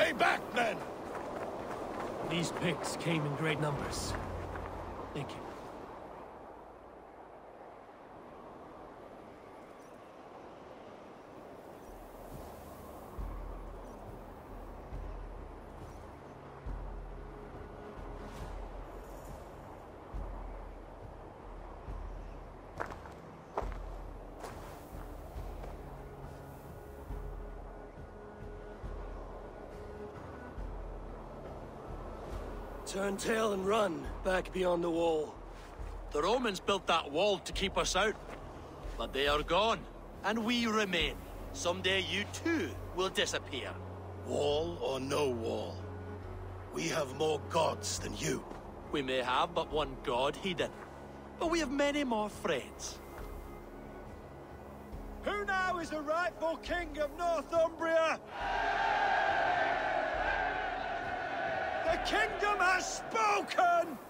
Stay back, men! These Picts came in great numbers. Thank you. Turn tail and run, back beyond the wall. The Romans built that wall to keep us out. But they are gone, and we remain. Someday you too will disappear. Wall or no wall. We have more gods than you. We may have but one god, heathen. But we have many more friends. Who now is the rightful king of Northumbria? Kingdom has spoken!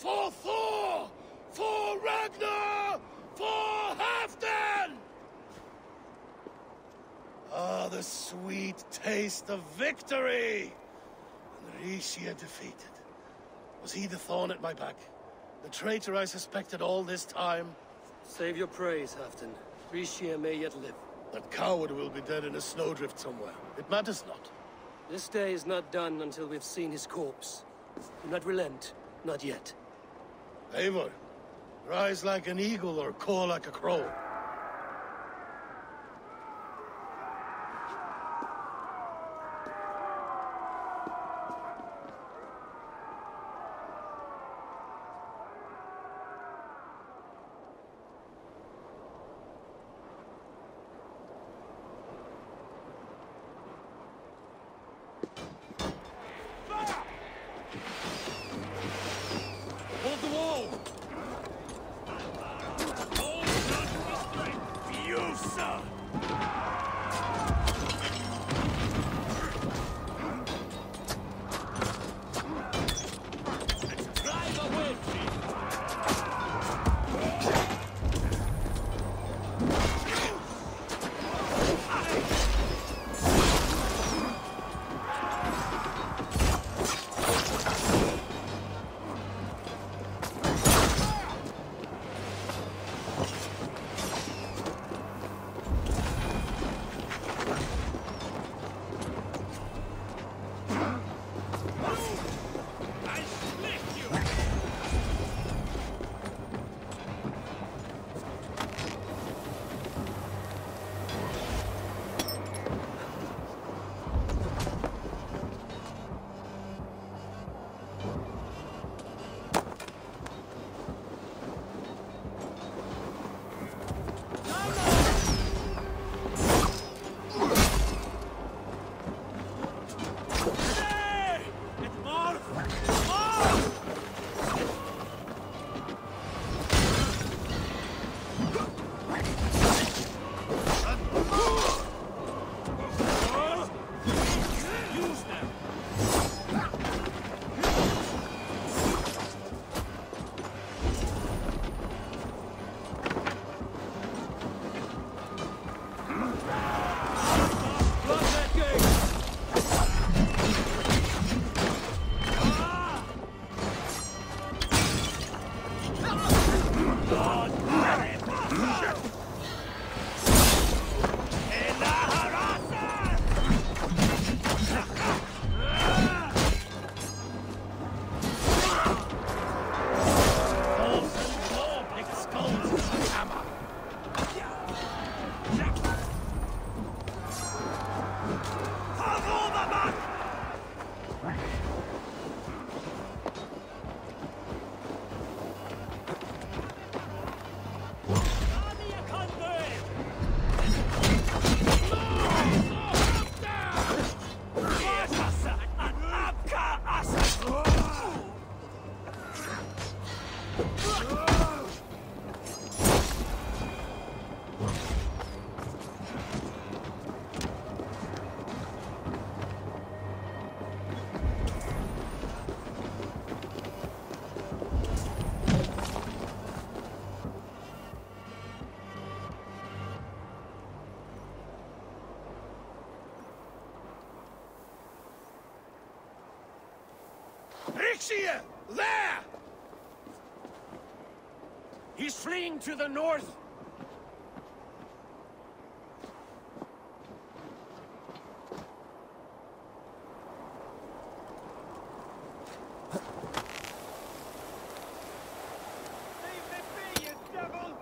For Thor! For Ragnar! For Halfdan! Ah, the sweet taste of victory! And Ricsige defeated. Was he the thorn at my back? The traitor I suspected all this time? Save your praise, Halfdan. Ricsige may yet live. That coward will be dead in a snowdrift somewhere. It matters not. This day is not done until we've seen his corpse. Do not relent. Not yet. Eivor, rise like an eagle or caw like a crow. There! He's fleeing to the north! Leave me be, you devil!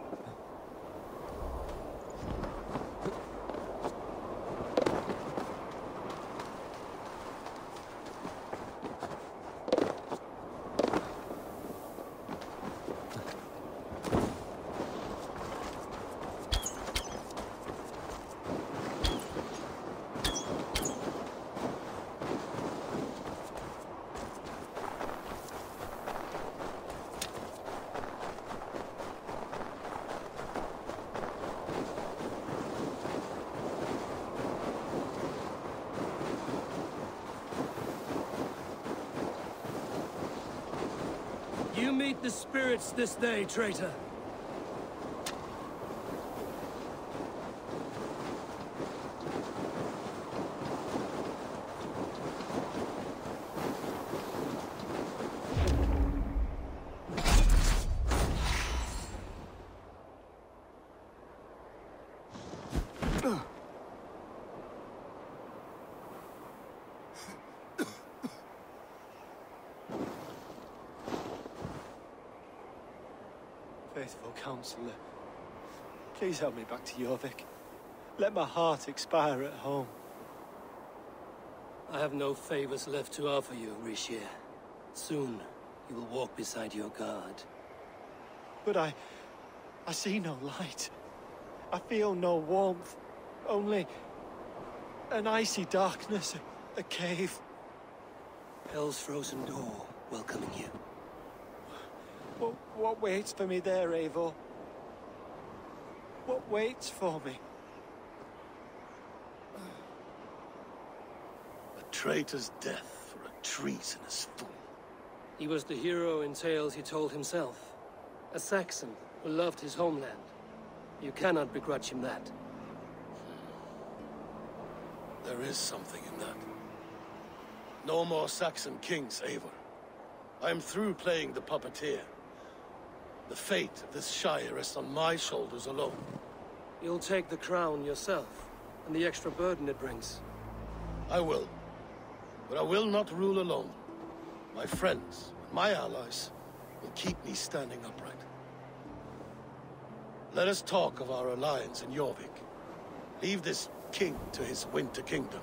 You meet the spirits this day, traitor. Faithful counselor, please help me back to Jorvik. Let my heart expire at home. I have no favors left to offer you, Ricsige. Soon, you will walk beside your guard. But I... I see no light. I feel no warmth. Only... an icy darkness, a, a cave. Hell's frozen door welcoming you. What, what waits for me there, Eivor? What waits for me? A traitor's death for a treasonous fool. He was the hero in tales he told himself. A Saxon who loved his homeland. You cannot begrudge him that. There is something in that. No more Saxon kings, Eivor. I am through playing the puppeteer. The fate of this Shire rests on my shoulders alone. You'll take the crown yourself, and the extra burden it brings. I will. But I will not rule alone. My friends, and my allies, will keep me standing upright. Let us talk of our alliance in Jorvik. Leave this king to his winter kingdom.